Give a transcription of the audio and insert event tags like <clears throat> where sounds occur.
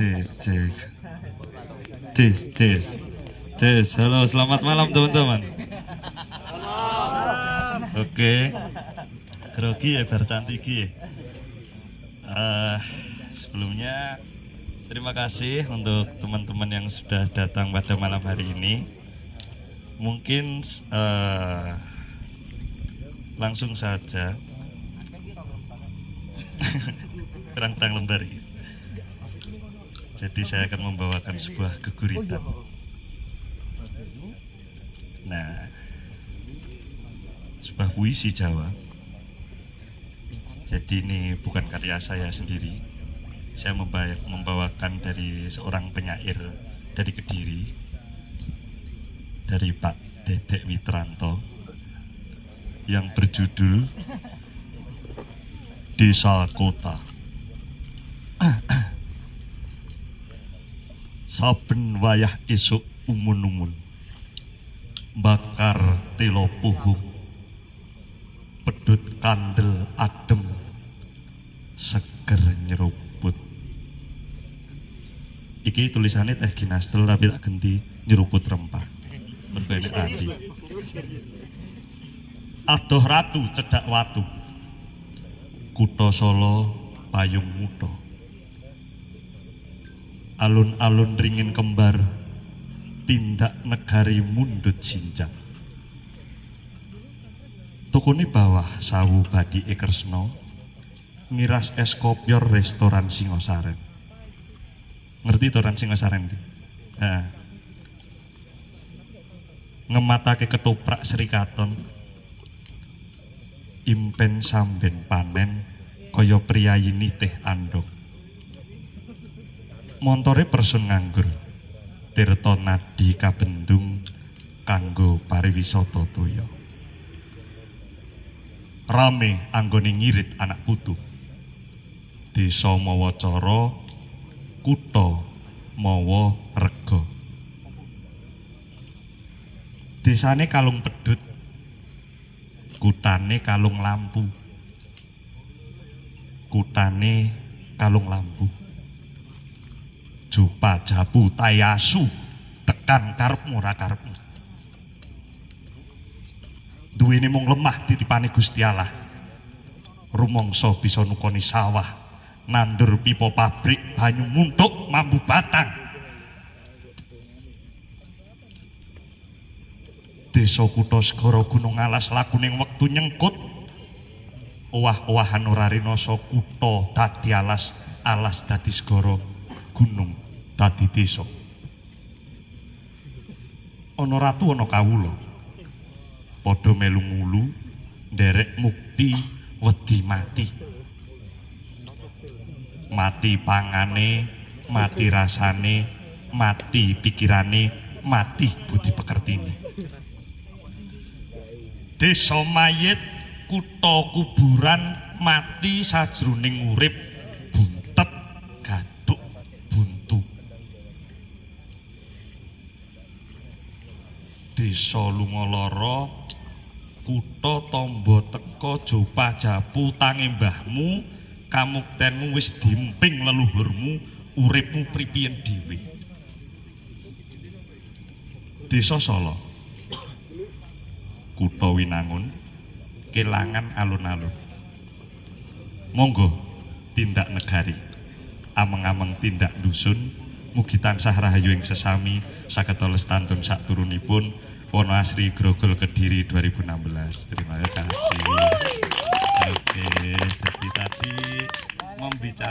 Tes, cek. Tes, tes. Tes, halo selamat malam teman-teman. Oke. Grogi ya, bar cantik ya. Eh, sebelumnya terima kasih untuk teman-teman yang sudah datang pada malam hari ini. Mungkin eh, langsung saja <laughs> terang-terang lembar ya. Jadi saya akan membawakan sebuah keguritan. Nah, sebuah puisi Jawa. Jadi ini bukan karya saya sendiri. Saya memba- membawakan dari seorang penyair dari Kediri, dari Pak Dedek Witranto, yang berjudul Desa Kota. <clears throat> Saben wayah esuk umun-umun. Bakar telo puhung pedut kandel adem. Seger nyeruput. Iki tulisannya teh ginastel tapi tak ganti nyeruput rempah. Ini tadi. Adoh ratu cedak watu. Kutha solo payung muto alun-alun ringin kembar tindak negari mundut sinjak tukuni bawah sawu badi ekresno miras es kopior restoran Singosaren. Ngerti restoran Singosaren di? Nah. ngematake ketoprak serikaton impen samben panen kaya priyayini teh andok montore person nganggur. Tirta nadi kabendung kanggo pariwisata toya. Rame anggone ngirit anak putu. Desa mawa cara kutha mawa rega. Desane kalung pedut kutane kalung lampu. Kutane kalung lampu jupa jabu tayasu tekan karepmu ora karepmu. Duwene mung lemah titipane Gusti Allah. Rumangsa bisa nukoni sawah nandur pipa pabrik banyu muntuk mambu batang. Desa kutha segara gunung alas lakuning wektu nyengkut. Owah-owahan ora rinoso kutha dadi alas alas dadi segara gunung dadi desa. Ana ratu ana kawula. Padha melu nderek mukti wedi mati. Mati pangane mati rasane mati pikirane mati budi pekertine. Desa mayit kutha kuburan mati sajroning urip desa lunga lara kutha tamba teka jopa japu tangi mbahmu kamuktenmu wis dimping leluhurmu uripmu pripiyen dhewe? Desa sala kutha winangun kelangan alun-alun. Monggo tindak negari. Ameng-ameng tindak dusun. Mugi tansah rahayu ing sesami saged lestantun sak turunipun Wono Asri Grogol Kediri 2016 terima kasih. Oke jadi tadi membicarakan